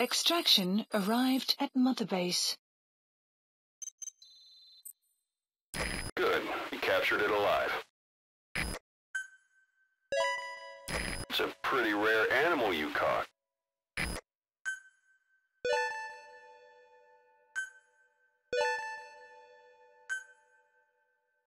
Extraction arrived at Mother Base. Good. We captured it alive. It's a pretty rare animal you caught.